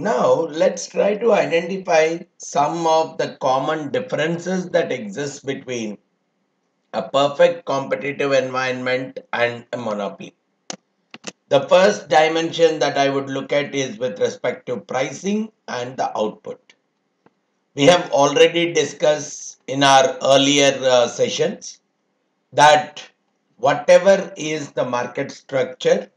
Now let's try to identify some of the common differences that exist between a perfect competitive environment and a monopoly. The first dimension that I would look at is with respect to pricing and the output. We have already discussed in our earlier uh, sessions that whatever is the market structure,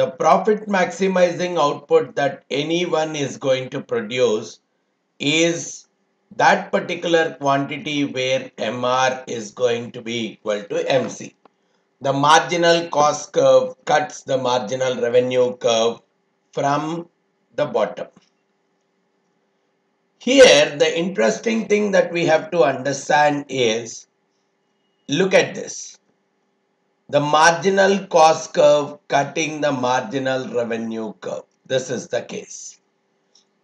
the profit maximizing output that anyone is going to produce is that particular quantity where MR is going to be equal to MC the marginal cost curve cuts the marginal revenue curve from the bottom. Here, the interesting thing that we have to understand is, look at this. The marginal cost curve cutting the marginal revenue curve. This is the case.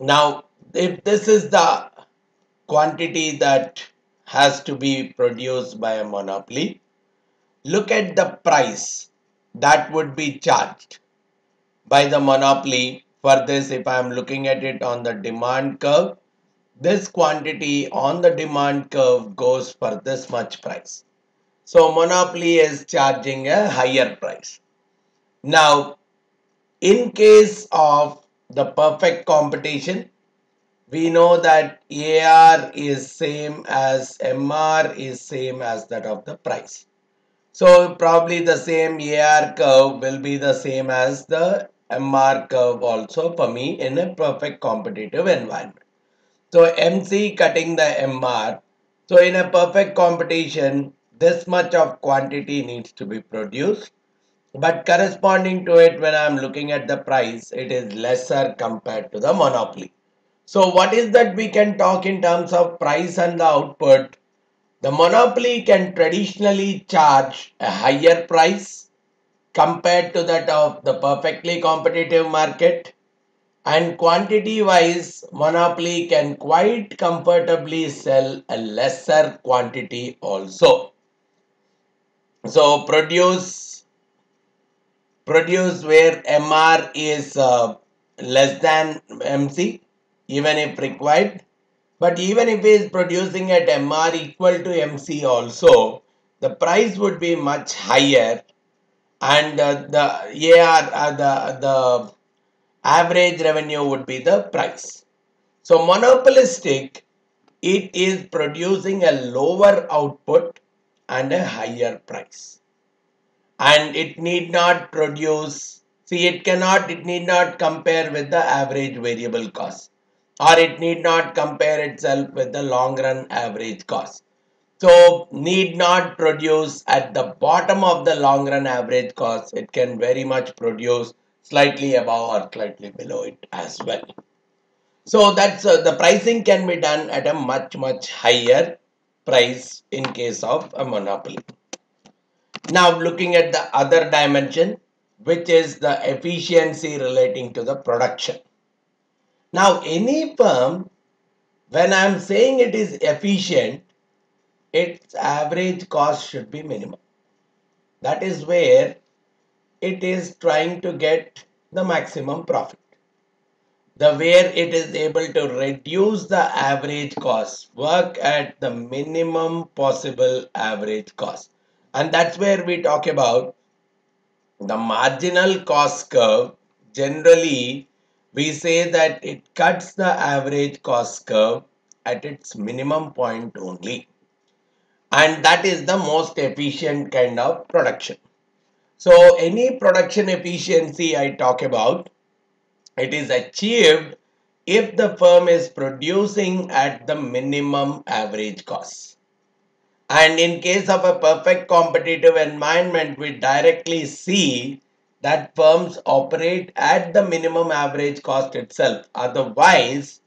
Now, if this is the quantity that has to be produced by a monopoly, look at the price that would be charged by the monopoly for this if I am looking at it on the demand curve this quantity on the demand curve goes for this much price so monopoly is charging a higher price now in case of the perfect competition we know that AR is same as MR is same as that of the price so probably the same AR curve will be the same as the MR curve also for me in a perfect competitive environment. So MC cutting the MR. So in a perfect competition, this much of quantity needs to be produced. But corresponding to it, when I'm looking at the price, it is lesser compared to the monopoly. So what is that we can talk in terms of price and the output? The monopoly can traditionally charge a higher price compared to that of the perfectly competitive market and quantity wise monopoly can quite comfortably sell a lesser quantity also. So produce produce where MR is uh, less than MC even if required. But even if he is producing at MR equal to MC also, the price would be much higher. And uh, the AR, uh, the, the average revenue would be the price. So monopolistic, it is producing a lower output and a higher price. And it need not produce, see it cannot, it need not compare with the average variable cost or it need not compare itself with the long run average cost. So need not produce at the bottom of the long run average cost. It can very much produce slightly above or slightly below it as well. So that's uh, the pricing can be done at a much much higher price in case of a monopoly. Now looking at the other dimension which is the efficiency relating to the production. Now, any firm, when I am saying it is efficient, its average cost should be minimum. That is where it is trying to get the maximum profit. The where it is able to reduce the average cost, work at the minimum possible average cost. And that's where we talk about the marginal cost curve generally we say that it cuts the average cost curve at its minimum point only. And that is the most efficient kind of production. So any production efficiency I talk about, it is achieved if the firm is producing at the minimum average cost. And in case of a perfect competitive environment, we directly see that firms operate at the minimum average cost itself. Otherwise,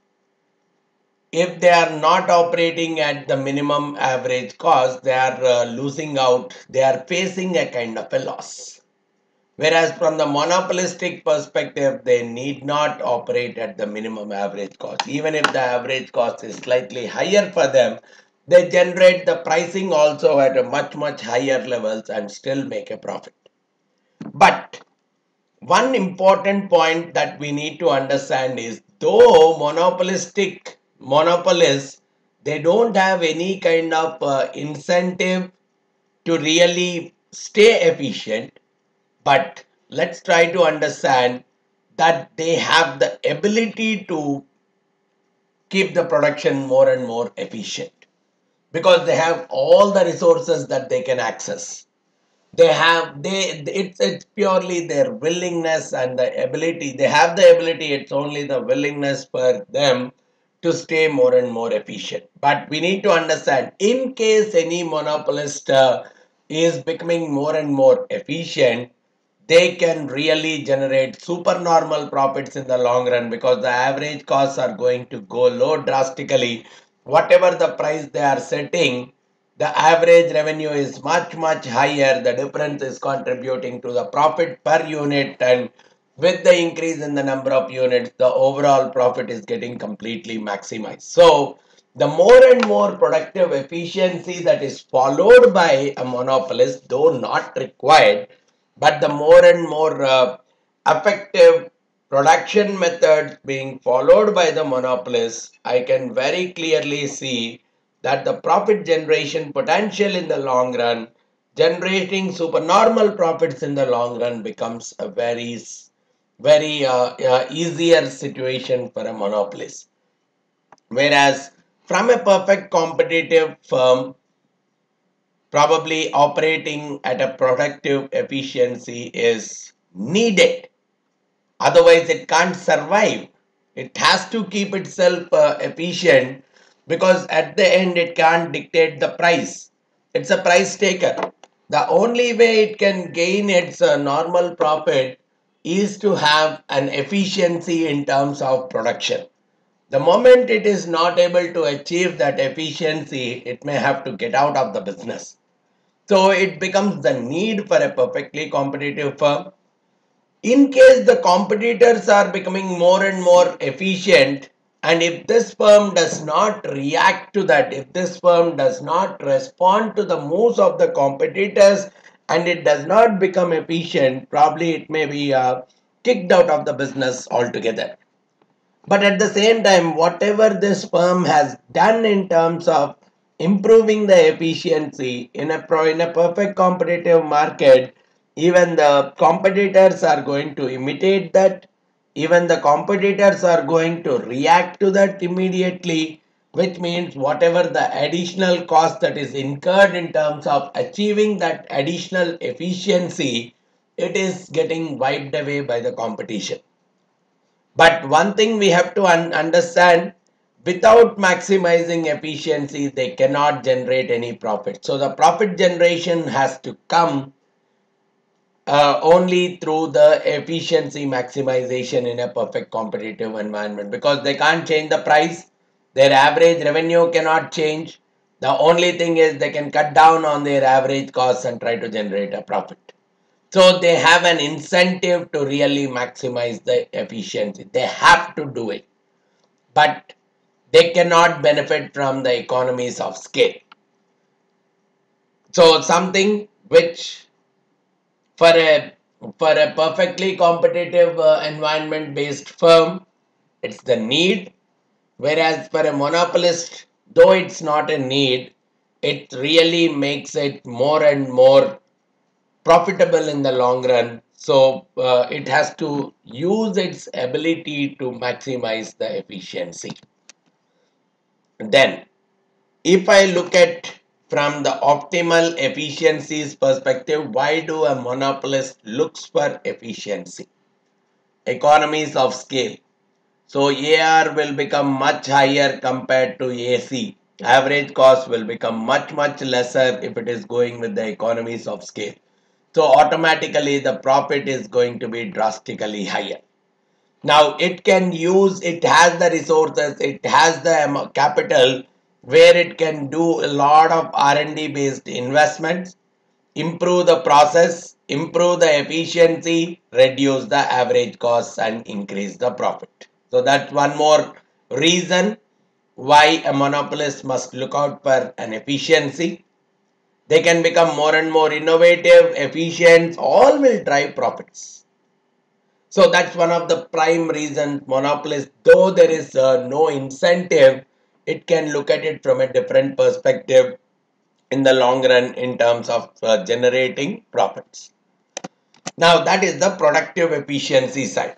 if they are not operating at the minimum average cost, they are uh, losing out, they are facing a kind of a loss. Whereas from the monopolistic perspective, they need not operate at the minimum average cost. Even if the average cost is slightly higher for them, they generate the pricing also at a much, much higher levels and still make a profit. But one important point that we need to understand is though monopolistic monopolists they don't have any kind of uh, incentive to really stay efficient but let's try to understand that they have the ability to keep the production more and more efficient. Because they have all the resources that they can access. They have they it's it's purely their willingness and the ability they have the ability it's only the willingness for them to stay more and more efficient. But we need to understand in case any monopolist uh, is becoming more and more efficient they can really generate supernormal profits in the long run because the average costs are going to go low drastically. Whatever the price they are setting the average revenue is much much higher. The difference is contributing to the profit per unit and with the increase in the number of units the overall profit is getting completely maximized. So the more and more productive efficiency that is followed by a monopolist though not required but the more and more uh, effective production methods being followed by the monopolists i can very clearly see that the profit generation potential in the long run, generating supernormal profits in the long run becomes a very, very uh, uh, easier situation for a monopolist. Whereas from a perfect competitive firm, probably operating at a productive efficiency is needed. Otherwise, it can't survive. It has to keep itself uh, efficient because at the end it can't dictate the price. It's a price taker. The only way it can gain its uh, normal profit is to have an efficiency in terms of production. The moment it is not able to achieve that efficiency, it may have to get out of the business. So it becomes the need for a perfectly competitive firm. In case the competitors are becoming more and more efficient, and if this firm does not react to that, if this firm does not respond to the moves of the competitors and it does not become efficient, probably it may be uh, kicked out of the business altogether. But at the same time, whatever this firm has done in terms of improving the efficiency in a, pro, in a perfect competitive market, even the competitors are going to imitate that. Even the competitors are going to react to that immediately which means whatever the additional cost that is incurred in terms of achieving that additional efficiency it is getting wiped away by the competition but one thing we have to un understand without maximizing efficiency they cannot generate any profit. So the profit generation has to come uh, only through the efficiency maximization in a perfect competitive environment. Because they can't change the price their average revenue cannot change. The only thing is they can cut down on their average costs and try to generate a profit so they have an incentive to really maximize the efficiency. They have to do it. But they cannot benefit from the economies of scale. So something which for a for a perfectly competitive uh, environment based firm it's the need. Whereas for a monopolist though it's not a need it really makes it more and more profitable in the long run so uh, it has to use its ability to maximize the efficiency then if i look at from the optimal efficiencies perspective, why do a monopolist looks for efficiency? Economies of scale. So AR will become much higher compared to AC. Average cost will become much, much lesser if it is going with the economies of scale. So automatically the profit is going to be drastically higher. Now it can use, it has the resources, it has the capital where it can do a lot of R&D based investments, improve the process, improve the efficiency, reduce the average costs and increase the profit. So that's one more reason why a monopolist must look out for an efficiency. They can become more and more innovative, efficient, all will drive profits. So that's one of the prime reasons monopolists, though there is uh, no incentive, it can look at it from a different perspective in the long run in terms of uh, generating profits. Now that is the productive efficiency side.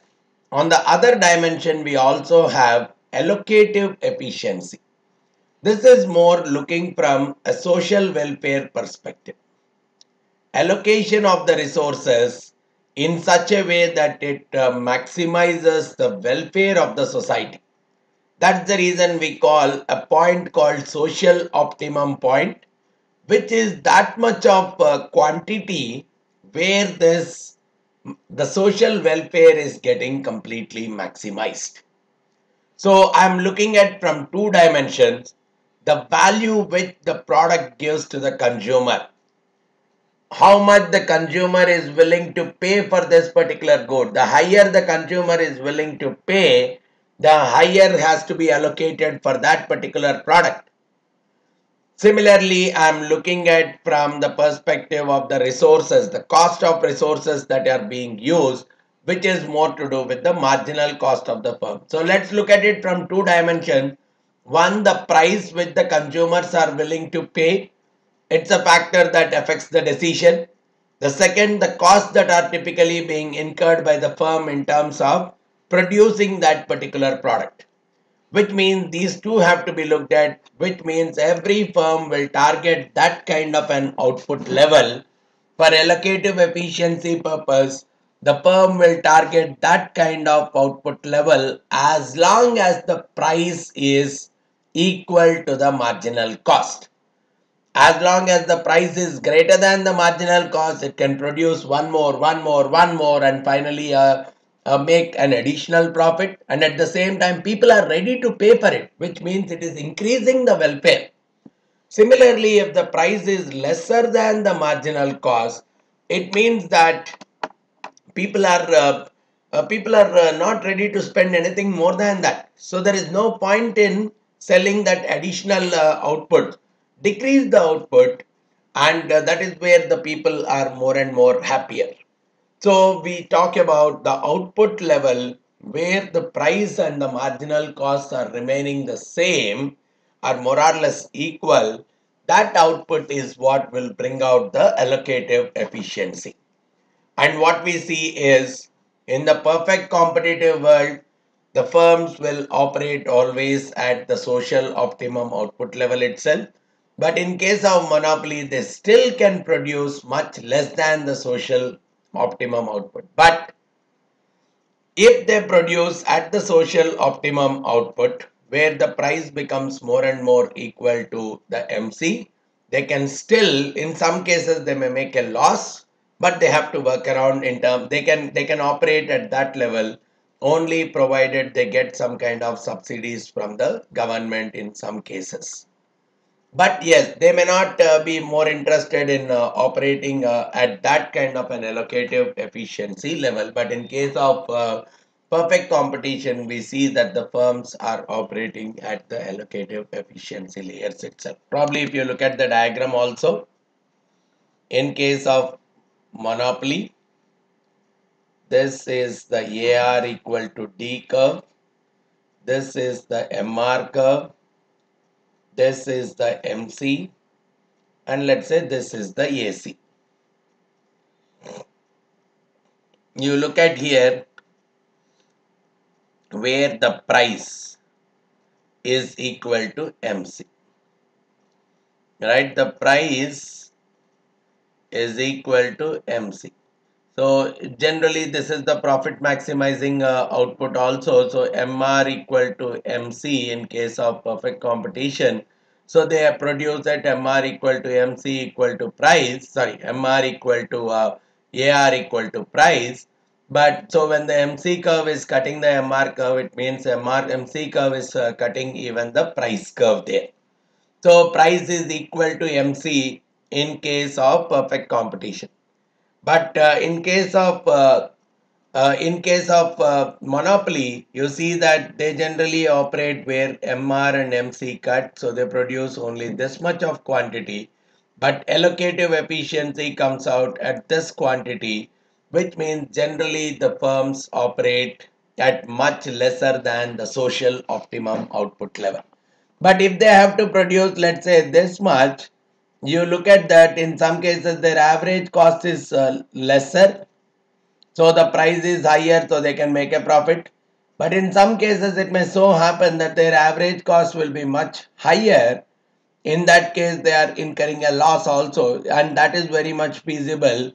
On the other dimension, we also have allocative efficiency. This is more looking from a social welfare perspective. Allocation of the resources in such a way that it uh, maximizes the welfare of the society. That's the reason we call a point called social optimum point, which is that much of quantity where this the social welfare is getting completely maximized. So I'm looking at from two dimensions the value which the product gives to the consumer. How much the consumer is willing to pay for this particular good. The higher the consumer is willing to pay the higher has to be allocated for that particular product. Similarly i'm looking at from the perspective of the resources the cost of resources that are being used which is more to do with the marginal cost of the firm. So let's look at it from two dimensions one, the price which the consumers are willing to pay. It's a factor that affects the decision. The second, the costs that are typically being incurred by the firm in terms of producing that particular product. Which means these two have to be looked at, which means every firm will target that kind of an output level for allocative efficiency purpose the firm will target that kind of output level as long as the price is equal to the marginal cost. As long as the price is greater than the marginal cost, it can produce one more, one more, one more and finally uh, uh, make an additional profit. And at the same time, people are ready to pay for it, which means it is increasing the welfare. Similarly, if the price is lesser than the marginal cost, it means that people are uh, uh, people are uh, not ready to spend anything more than that. So there is no point in selling that additional uh, output decrease the output and uh, that is where the people are more and more happier. So we talk about the output level where the price and the marginal costs are remaining the same are more or less equal that output is what will bring out the allocative efficiency. And what we see is in the perfect competitive world the firms will operate always at the social optimum output level itself. But in case of monopoly, they still can produce much less than the social optimum output. But if they produce at the social optimum output, where the price becomes more and more equal to the MC, they can still, in some cases, they may make a loss, but they have to work around in terms, they can, they can operate at that level only provided they get some kind of subsidies from the government in some cases. But yes, they may not uh, be more interested in uh, operating uh, at that kind of an allocative efficiency level. But in case of uh, perfect competition, we see that the firms are operating at the allocative efficiency layers itself. Probably if you look at the diagram also, in case of monopoly, this is the AR equal to D curve. This is the MR curve. This is the MC. And let's say this is the AC. You look at here where the price is equal to MC. Right? The price is equal to MC. So generally this is the profit maximizing uh, output also. So MR equal to MC in case of perfect competition. So they have produced that MR equal to MC equal to price. Sorry, MR equal to uh, AR equal to price. But so when the MC curve is cutting the MR curve, it means MR MC curve is uh, cutting even the price curve there. So price is equal to MC in case of perfect competition. But uh, in case of uh, uh, in case of uh, monopoly, you see that they generally operate where MR and MC cut, so they produce only this much of quantity. But allocative efficiency comes out at this quantity, which means generally the firms operate at much lesser than the social optimum output level. But if they have to produce, let's say, this much, you look at that in some cases their average cost is uh, lesser. So the price is higher so they can make a profit. But in some cases it may so happen that their average cost will be much higher. In that case they are incurring a loss also and that is very much feasible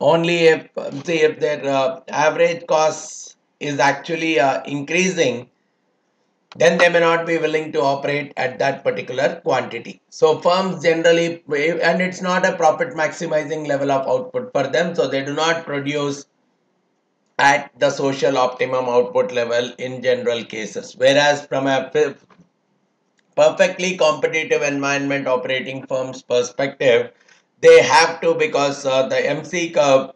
only if say if their uh, average cost is actually uh, increasing then they may not be willing to operate at that particular quantity. So firms generally, and it's not a profit maximizing level of output for them, so they do not produce at the social optimum output level in general cases. Whereas from a perfectly competitive environment operating firms perspective, they have to because uh, the MC curve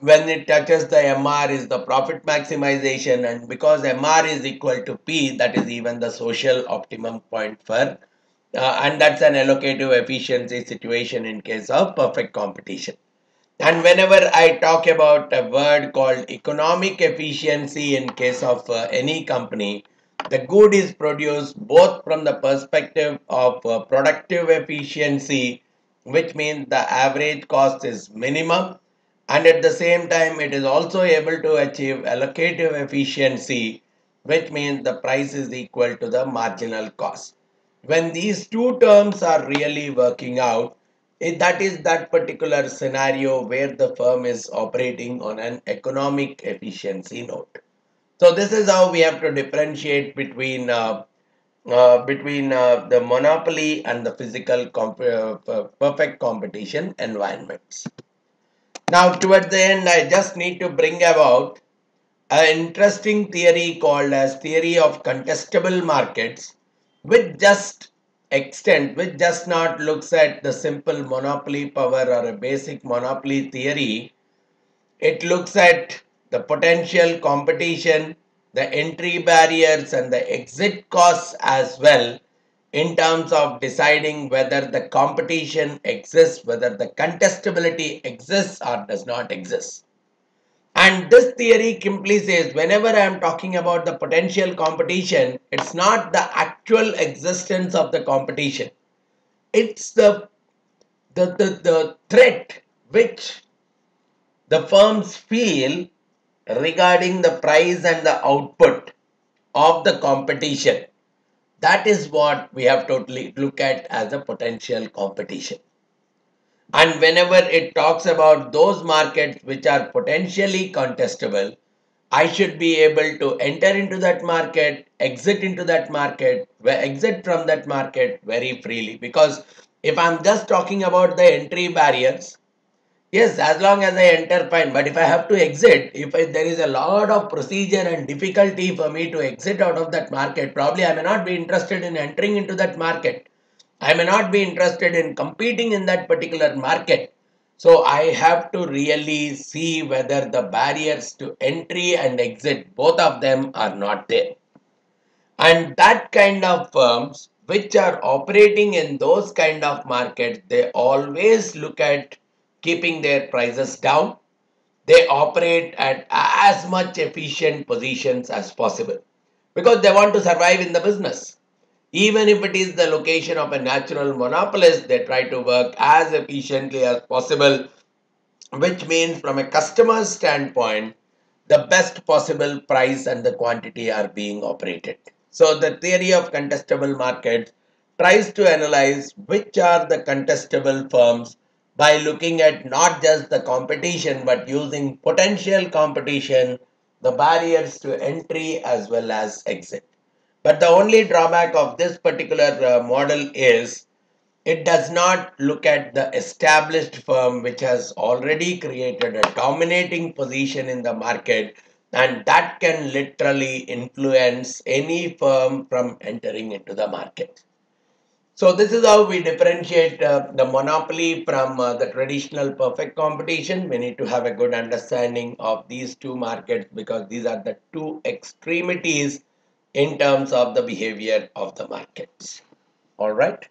when it touches the MR is the profit maximization and because MR is equal to P that is even the social optimum point for uh, and that's an allocative efficiency situation in case of perfect competition. And whenever I talk about a word called economic efficiency in case of uh, any company, the good is produced both from the perspective of uh, productive efficiency, which means the average cost is minimum and at the same time it is also able to achieve allocative efficiency which means the price is equal to the marginal cost. When these two terms are really working out, it, that is that particular scenario where the firm is operating on an economic efficiency note. So this is how we have to differentiate between uh, uh, between uh, the monopoly and the physical comp uh, perfect competition environments. Now towards the end, I just need to bring about an interesting theory called as theory of contestable markets, which just extent, which just not looks at the simple monopoly power or a basic monopoly theory. It looks at the potential competition, the entry barriers and the exit costs as well in terms of deciding whether the competition exists, whether the contestability exists or does not exist. And this theory simply says whenever I am talking about the potential competition, it's not the actual existence of the competition. It's the, the, the, the threat which the firms feel regarding the price and the output of the competition that is what we have to look at as a potential competition. And whenever it talks about those markets which are potentially contestable, I should be able to enter into that market, exit into that market, exit from that market very freely. Because if I'm just talking about the entry barriers, Yes, as long as I enter, fine. But if I have to exit, if I, there is a lot of procedure and difficulty for me to exit out of that market, probably I may not be interested in entering into that market. I may not be interested in competing in that particular market. So I have to really see whether the barriers to entry and exit, both of them are not there. And that kind of firms which are operating in those kind of markets, they always look at keeping their prices down. They operate at as much efficient positions as possible because they want to survive in the business. Even if it is the location of a natural monopolist, they try to work as efficiently as possible, which means from a customer standpoint, the best possible price and the quantity are being operated. So the theory of contestable markets tries to analyze which are the contestable firms by looking at not just the competition but using potential competition, the barriers to entry as well as exit. But the only drawback of this particular uh, model is it does not look at the established firm which has already created a dominating position in the market and that can literally influence any firm from entering into the market. So this is how we differentiate uh, the monopoly from uh, the traditional perfect competition. We need to have a good understanding of these two markets because these are the two extremities in terms of the behavior of the markets. All right.